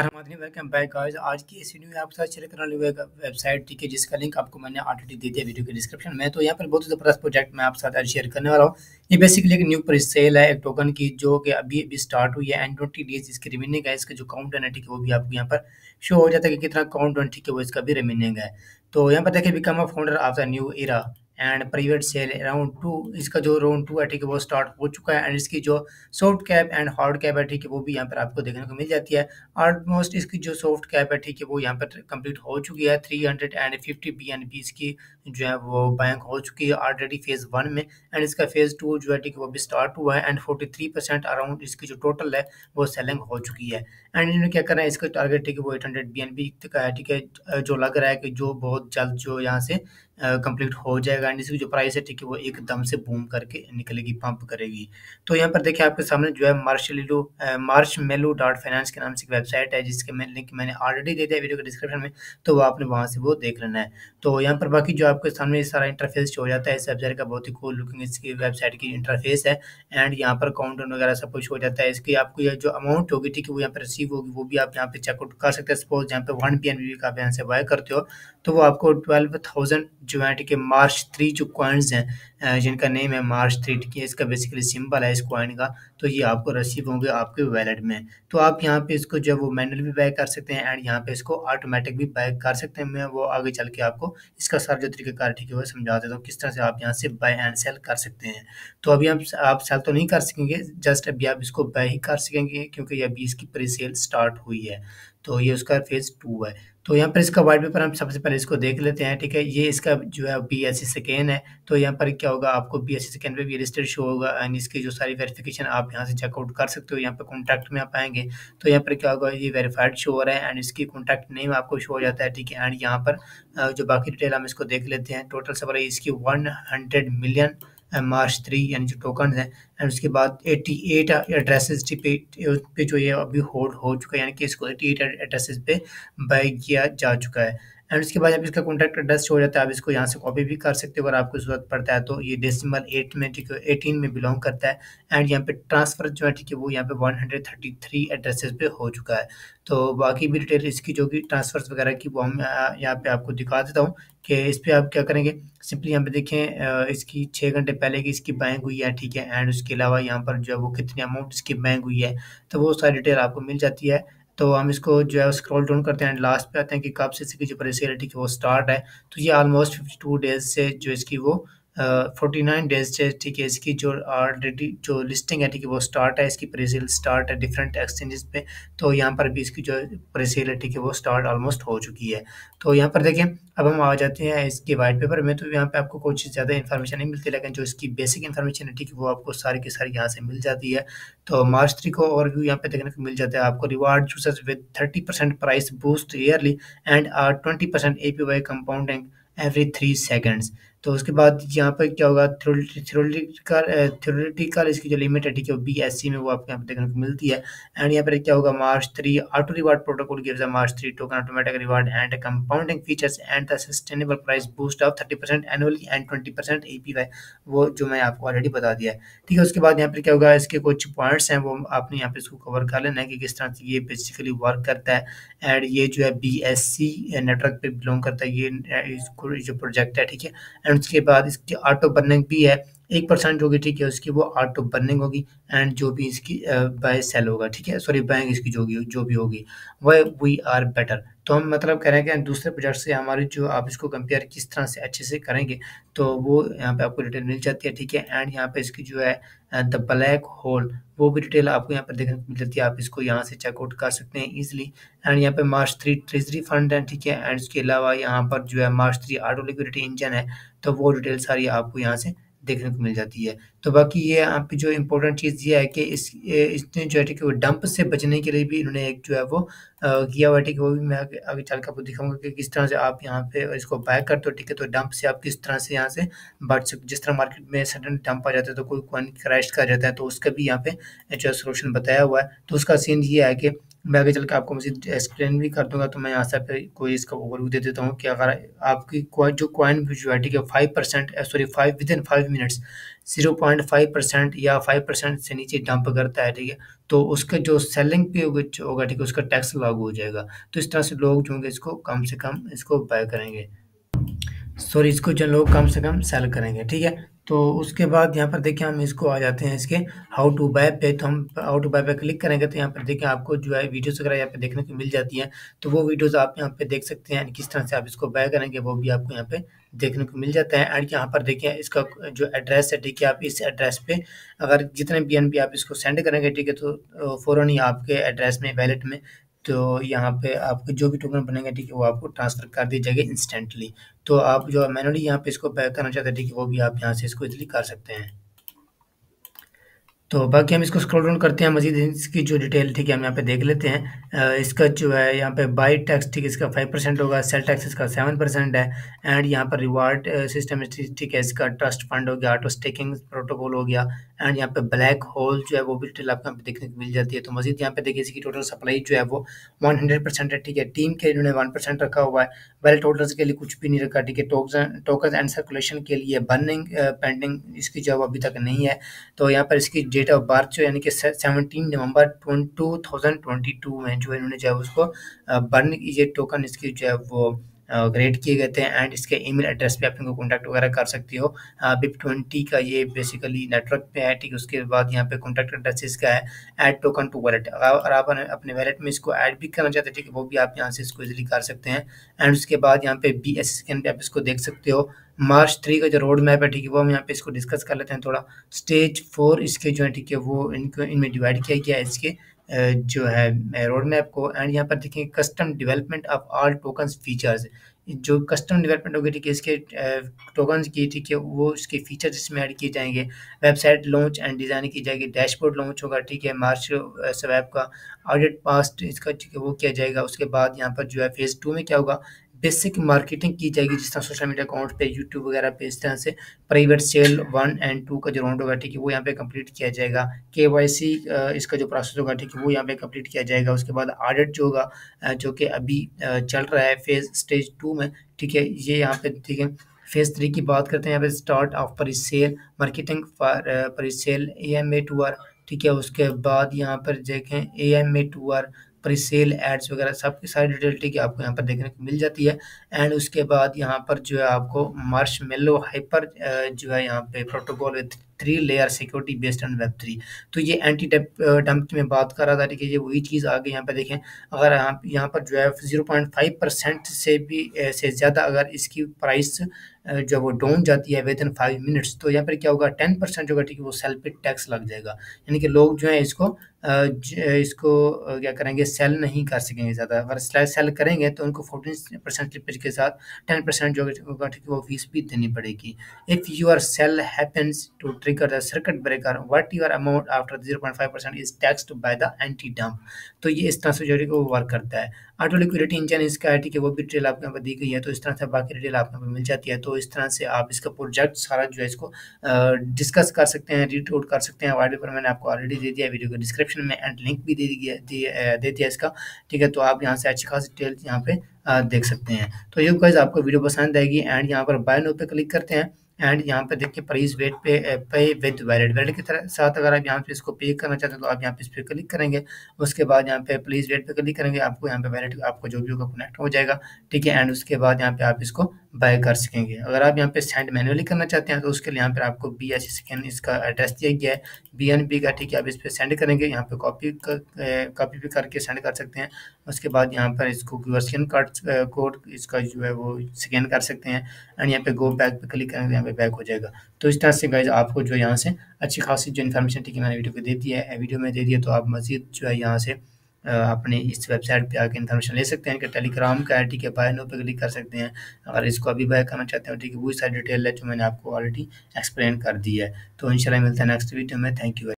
Welcome back guys, आज की इस वीडियो में आपके साथ शेयर करने वाली वेबसाइट ठीक है, जिसका लिंक आपको मैंने ऑलरेडी दे दिया वीडियो के डिस्क्रिप्शन में। तो यहाँ पर बहुत ज़बरदस्त प्रोजेक्ट मैं आपके साथ आज शेयर करने वाला हूँ। ये बेसिकली एक न्यू प्रिस सेल है, एक टोकन की, जो कि अभी अभी स्टार्ट हुई है एंड ट्वेंटी डेज़ इसकी रिमेनिंग है, इसका जो काउंट है ठीक है, वो भी आपको यहाँ पर शो हो जाता है कि कितना काउंट ठीक है, वो इसका भी रिमेनिंग है। तो यहाँ पर देखिए become a founder of the new era and private sale around two इसका जो राउंड टू है ठीक है वो स्टार्ट हो चुका है एंड इसकी जो soft cap and hard cap है ठीक है वो भी यहाँ पर आपको देखने को मिल जाती है। ऑलमोस्ट इसकी जो सॉफ्ट कैप है ठीक है वो यहाँ पर कंप्लीट हो चुकी है। Three hundred and fifty B N B इसकी जो है वो बैंक हो चुकी है ऑलरेडी फ़ेज़ वन में एंड इसका फ़ेज़ टू जो है ठीक है वो भी स्टार्ट हुआ है and forty three percent around इसकी जो टोटल है वो सेलिंग हो चुकी है। एंड इन्होंने क्या करना है? इसका टारगेट ठीक है वो eight hundred B N B का है, ठीक है? जो लग रहा है कि जो बहुत जल्द जो यहाँ से कंप्लीट हो जाएगा एंड इसकी जो प्राइस है, ठीक है, वो एकदम से बूम करके निकलेगी पंप करेगी। तो यहाँ पर देखिए आपके सामने जो है मार्शलिलो मार्श मेलो डॉट फाइनेंस के नाम से एक वेबसाइट है, जिसके मैं लिंक मैंने ऑलरेडी दे दिया वीडियो के डिस्क्रिप्शन में तो वो आपने वहाँ से वो देख लेना है। तो यहाँ पर बाकी जो आपके सामने सारा इंटरफेस हो जाता है, इस वेबसाइट का बहुत ही कूल लुकिंग इसकी वेबसाइट की इंटरफेस है। एंड यहाँ पर काउंटर वगैरह सब कुछ हो जाता है। इसकी आपको जो अमाउंट होगी, ठीक है, वो यहाँ पर रिसीव होगी वो भी आप यहाँ पे चेकआउट कर सकते हैं। सपोज़ यहाँ पे वन पी का आप यहाँ से बाय करते हो तो वो आपको ट्वेल्व थाउज़ेंड जो है, ठीक है मार्च थ्री जो कॉइन्स हैं जिनका नेम है मार्च थ्री है इसका बेसिकली सिंबल है इस कॉइन का तो ये आपको रिसीव होंगे आपके वैलेट में। तो आप यहाँ पे इसको जो वो मैनुअल भी बाय कर सकते हैं एंड यहाँ पे इसको ऑटोमेटिक भी बाय कर सकते हैं, मैं वो आगे चल के आपको इसका सारा जो तरीकेकार, ठीक है, वो समझा देता हूँ किस तरह से आप यहाँ से बाय एंड सेल कर सकते हैं। तो अभी आप आप सेल तो नहीं कर सकेंगे जस्ट अभी आप इसको बाय ही कर सकेंगे, क्योंकि अभी इसकी प्री सेल स्टार्ट हुई है। तो ये उसका फ़ेज़ टू है। तो यहाँ पर इसका वाइट पेपर हम सबसे पहले इसको देख लेते हैं, ठीक है? ये इसका जो है बी एस सी सेकेंड है। तो यहाँ पर क्या होगा? आपको बी एस सी सेकेंड पे भी रजिस्टर्ड शो होगा एंड इसकी जो सारी वेरिफिकेशन आप यहाँ से चेकआउट कर सकते हो। यहाँ पर कॉन्टैक्ट में आप आएँगे तो यहाँ पर क्या होगा? ये वेरीफाइड शो हो रहा है एंड इसकी कॉन्टैक्ट नेम आपको शो हो जाता है, ठीक है? एंड यहाँ पर जो बाकी डिटेल हम इसको देख लेते हैं टोटल सप्लाई इसकी one hundred million march three यानी जो टोकन है एंड उसके बाद 88 एड्रेसेस पे, पे जो ये अभी होल्ड हो चुका है यानी कि इसको 88 एड्रेसेस पे बाय किया जा चुका है। एंड उसके बाद जब इसका कॉन्टैक्ट एड्रेस हो जाता है आप इसको यहाँ से कॉपी भी कर सकते हो अगर आपको ज़रूरत पड़ता है तो ये डेसिमल एट में ठीक है एटीन में बिलोंग करता है। एंड यहाँ पे ट्रांसफ़र जो है ठीक है वो यहाँ पे one hundred thirty three addresses पे हो चुका है। तो बाकी भी डिटेल इसकी जो कि ट्रांसफ़र्स वगैरह की वो हम यहाँ पे आपको दिखा देता हूँ। कि इस पर आप क्या करेंगे? सिंपली यहाँ पे देखें इसकी छः घंटे पहले की इसकी बैंक हुई है, ठीक है? एंड उसके अलावा यहाँ पर जो है वो कितनी अमाउंट इसकी बैंक हुई है? तो वो सारी डिटेल आपको मिल जाती है। तो हम इसको जो है स्क्रॉल डाउन करते हैं एंड लास्ट पे आते हैं कि कब से इसकी जो प्रेस है वो स्टार्ट है। तो ये आलमोस्ट फिफ्टी टू डेज़ से जो इसकी वो फोर्टी नाइन डेज़ से, ठीक है, इसकी जो ऑलरेडी जो लिस्टिंग है, ठीक है, वो स्टार्ट है, इसकी प्रेसिल स्टार्ट है डिफरेंट एक्सचेंजेस पे तो यहाँ पर भी इसकी जो प्रेसिल है, ठीक है, वो स्टार्ट ऑलमोस्ट हो चुकी है। तो यहाँ पर देखें, अब हम आ जाते हैं इसके वाइट पेपर में तो यहाँ पे आपको कुछ ज़्यादा इन्फॉर्मेशन नहीं मिलती, लेकिन जो इसकी बेसिक इन्फॉर्मेशन है, ठीक है, वो आपको सारी की सारी यहाँ से मिल जाती है। तो मार्च थ्री को और ओवरव्यू यहाँ पे देखने को मिल जाता है आपको reward choosers with thirty percent price boost yearly and twenty percent A P Y compounding every three seconds तो उसके बाद यहाँ पर क्या होगा? थ्योरेटिकल थ्योरेटिकल इसकी जो लिमिट है, ठीक है बी एस सी में वो आपको यहाँ पे देखने को मिलती है। एंड यहाँ पर क्या होगा? March three auto reward protocol gives a march three token automatic reward and compounding features and the sustainable price boost of thirty percent annually and twenty percent A P Y वो जो मैं आपको already बता दिया है। ठीक है, उसके बाद यहाँ पर क्या होगा? इसके कुछ पॉइंट्स हैं, वो आपने यहाँ पे इसको कवर कर लेना है कि किस तरह से ये बेसिकली वर्क करता है। एंड ये जो है बी एस सी नेटवर्क पर बिलोंग करता है, ये जो प्रोजेक्ट है, ठीक है। एंड उसके बाद इसकी ऑटो बर्निंग भी है। एक परसेंट होगी, ठीक है, उसकी वो ऑटो बर्निंग होगी एंड जो भी इसकी बाय सेल होगा, ठीक है? सॉरी बैंक इसकी जो जो भी होगी, वह वी आर बेटर तो हम मतलब कह रहे हैं कि दूसरे प्रोजेक्ट से हमारी जो आप इसको कंपेयर किस तरह से अच्छे से करेंगे तो वो यहाँ पे आपको डिटेल मिल जाती है, ठीक है? एंड यहाँ पे इसकी जो है द ब्लैक होल वो भी डिटेल आपको यहाँ पर देखने को मिल जाती है। आप इसको यहाँ से चेकआउट कर सकते हैं इजिली एंड यहाँ पे मार्च थ्री ट्रेजरी फंड है, ठीक है? एंड इसके अलावा यहाँ पर जो है march three auto liquidity engine है तो वो डिटेल सारी आपको यहाँ से देखने को मिल जाती है। तो बाकी ये यहाँ पे जो इम्पोर्टेंट चीज़ ये है कि इस इसने जो है, ठीक है, वो डंप से बचने के लिए भी इन्होंने एक जो है, वो किया हुआ ठीक है, वो भी मैं आगे आगे चल कर आपको दिखाऊँगा कि किस तरह से आप यहाँ पे इसको बाय करते हो, ठीक है तो डंप से आप किस तरह से यहाँ से बच सकते जिस तरह मार्केट में सडन डंप आ जाता है तो कोई कॉइन क्रैश कर जाता है तो उसका भी यहाँ पे जो है सोल्यूशन बताया हुआ है। तो उसका सीन ये है कि मैं आगे चल के आपको मुझे एक्सप्लेन भी कर दूँगा तो मैं यहाँ से कोई इसका ओवरव्यू दे देता हूँ कि अगर आपकी जो कॉइन भिजुआटी के five percent sorry five within five minutes zero point five percent या फाइव परसेंट से नीचे डंप करता है, ठीक है तो उसके जो सेलिंग पे होगा ठीक है, उसका टैक्स लागू हो जाएगा। तो इस तरह से लोग जो होंगे, इसको कम से कम इसको बाय करेंगे। सॉरी इसको जो लोग कम से कम सेल करेंगे, ठीक है तो उसके बाद यहाँ पर देखिए हम इसको आ जाते हैं इसके हाउ टू बाय पे। तो हम हाउ टू बाय पे क्लिक करेंगे तो यहाँ पर देखिए आपको जो है वीडियोस वगैरह यहाँ पे देखने को मिल जाती हैं। तो वो वीडियोस आप यहाँ पे देख सकते हैं किस तरह से आप इसको बाय करेंगे वो भी आपको यहाँ पे देखने को मिल जाता है। एंड यहाँ पर देखिए इसका जो एड्रेस है, ठीक है, आप इस एड्रेस पे अगर जितने बी आप इसको सेंड करेंगे, ठीक है तो फ़ौरन ही आपके एड्रेस में वैलेट में तो यहाँ पे आपके जो भी टोकन बनेंगे, ठीक है, वो आपको ट्रांसफ़र कर दी जाएगी इंस्टेंटली तो आप जो मैनुअली यहाँ पे इसको पैक करना चाहते हैं, ठीक है, वो भी आप यहाँ से इसको इजली कर सकते हैं. तो बाकी हम इसको स्क्रॉल डाउन करते हैं, मजीद इसकी जो डिटेल ठीक है, हम यहाँ पे देख लेते हैं। इसका जो है, यहाँ पे बाई टैक्स ठीक है, इसका फाइव परसेंट होगा सेल टैक्स इसका सेवन परसेंट है एंड यहाँ पर रिवार्ड सिस्टम ठीक है, इसका ट्रस्ट फंड हो गया ऑटो स्टेकिंग प्रोटोकॉल हो गया एंड यहाँ पे ब्लैक होल जो है, वो भी डिटेल आपको यहाँ पे देखने को मिल जाती है। तो मजीद यहाँ पे देखिए, इसकी टोटल सप्लाई जो है, वो वन हंड्रेड परसेंट है, ठीक है। टीम के इन्होंने वन परसेंट रखा हुआ है। वेल टोटल्स के लिए कुछ भी नहीं रखा, ठीक है। टोकन एंड सर्कुलेशन के लिए बर्निंग पेंडिंग इसकी जॉब अभी तक नहीं है। तो यहाँ पर इसकी डेट ऑफ़ बर्थ जो यानी कि seventeen November two thousand twenty two में जो इन्होंने जो है उसको बर्न ये टोकन इसकी जो है वो ग्रेड किए गए थे एंड इसके ईमेल एड्रेस पे आप इनको कॉन्टैक्ट वगैरह कर सकती हो। बिप ट्वेंटी का ये बेसिकली नेटवर्क पे है, ठीक है, उसके बाद यहाँ पे कॉन्टैक्ट एड्रेस इसका है ऐड टोकन टू वॉलेट अगर आप अपने वैलेट में इसको ऐड भी करना चाहते हैं, ठीक है, वो भी आप यहाँ से इसको इजिली कर सकते हैं। एंड उसके बाद यहाँ पे बी एस स्कैन पे आप इसको देख सकते हो। मार्च थ्री का जो रोड मैप है, ठीक है, वो हम यहाँ पे इसको डिस्कस कर लेते हैं थोड़ा। स्टेज फोर इसके जो है, ठीक है, वो इनको, इनमें डिवाइड किया गया है इसके। जो है रोड मैप को एंड यहाँ पर देखेंगे custom development of all token features जो कस्टम डेवलपमेंट होगी ठीक है इसके टोकन की ठीक है वो इसके फीचर्स इसमें ऐड किए जाएँगे। वेबसाइट लॉन्च एंड डिज़ाइन की जाएगी डैशबोर्ड लॉन्च होगा, ठीक है मार्च स्वैप का ऑडिट पास्ट इसका, ठीक है, वो किया जाएगा। उसके बाद यहाँ पर जो है फ़ेज़ टू में क्या होगा? बेसिक मार्केटिंग की जाएगी, जिस तरह सोशल मीडिया अकाउंट पे यूट्यूब वगैरह पे, इस तरह से private sale one and two का जो राउंड होगा, ठीक है, वो यहाँ पे कंप्लीट किया जाएगा। के वाई सी इसका जो प्रोसेस होगा, ठीक है, वो यहाँ पे कंप्लीट किया जाएगा। उसके बाद ऑडिट जो होगा जो कि अभी चल रहा है फ़ेज़ स्टेज टू में, ठीक है, ये यहाँ पे, ठीक है फ़ेज़ थ्री की बात करते हैं। यहाँ पे start of presale marketing for presale A M A two R ठीक है, उसके बाद यहाँ पर देखें A M A two R presale ads वगैरह, सबकी सारी डिटेल ठीक है, आपको यहाँ पर देखने को मिल जाती है। एंड उसके बाद यहाँ पर जो है आपको मार्च मेलो हाइपर जो है यहाँ पे protocol with three layer security based on web three तो ये एंटी डंप की मैं बात कर रहा था ठीक है ये वही चीज़ आगे यहाँ पर देखें। अगर आप यहाँ पर जो है ज़ीरो पॉइंट फाइव परसेंट से भी से ज़्यादा अगर इसकी प्राइस जो वो डाउन जाती है विद इन फाइव मिनट्स तो यहाँ पर क्या होगा टेन परसेंट जो ठीक है, वो सेल पे टैक्स लग जाएगा। यानी कि लोग जो है इसको इसको क्या करेंगे सेल नहीं कर सकेंगे ज़्यादा। अगर सेल करेंगे तो उनको फोर्टीन परसेंट स्लिपेज के साथ टेन परसेंट जो होगा, ठीक है, वो फ़ीस भी देनी पड़ेगी। If your sale happens to trigger the circuit breaker what your amount after zero point five percent is taxed by the anti dump तो ये इस तरह से जो है वो वर्क करता है। ऑटो लिक्विडिटी इंजन इसका है, ठीक है, वो भी डिटेल आपको यहाँ पर दी गई है तो इस तरह से बाकी डिटेल आपको यहाँ पर मिल जाती है तो इस तरह से आप इसका प्रोजेक्ट सारा जो है इसको डिस्कस कर सकते हैं आउट कर सकते हैं। वाइड पेपर मैंने आपको ऑलरेडी दे दिया वीडियो के डिस्क्रिप्शन में एंड लिंक भी दे दिया दे दिया इसका। ठीक है तो आप यहाँ से अच्छी खास डिटेल यहाँ पे देख सकते हैं। तो ये गाइज़ आपको वीडियो पसंद आएगी एंड यहाँ पर बाय नो पे क्लिक करते हैं। एंड यहाँ पे देखिए प्राइस वेट पे पे विद वैलिड वैलिड के साथ अगर आप यहाँ पे इसको पे करना चाहते हैं तो आप यहाँ पे इस पर क्लिक करेंगे। उसके बाद यहाँ पे प्लीज़ वेट पे क्लिक करेंगे। आपको यहाँ पे वैलिड आपको जो भी होगा कनेक्ट हो जाएगा। ठीक है एंड उसके बाद यहाँ पे आप इसको बाय कर सकेंगे। अगर आप यहाँ पे सेंड मैनुअली करना चाहते हैं तो उसके लिए यहाँ पर आपको बी एस स्कैन इसका एड्रेस दिया गया है। बी एन बी का ठीक है, आप इस पर सेंड करेंगे, यहाँ पे कॉपी कॉपी भी करके सेंड कर सकते हैं। उसके बाद यहाँ पर इसको क्यू स्कैन कार्ड कोड इसका जो है वो स्कैन कर सकते हैं एंड यहाँ पे गो बैक पे क्लिक करेंगे, यहाँ पे बैक हो जाएगा। तो इस तरह से गाइज़ आपको जो यहाँ से अच्छी खासी जो इन्फॉर्मेशन ठीक है मैंने वीडियो को दे दिया है। वीडियो में दे दिया तो आप मजीद जो है यहाँ से अपने इस वेबसाइट पे आके इन्फॉर्मेशन ले सकते हैं। कि टेलीग्राम का है ठीक है बाय नो पे क्लिक कर सकते हैं। अगर इसको अभी बाय करना चाहते हैं ठीक है वही सारी डिटेल है जो मैंने आपको ऑलरेडी एक्सप्लेन कर दी है। तो इंशाल्लाह मिलता है नेक्स्ट वीडियो में। Thank you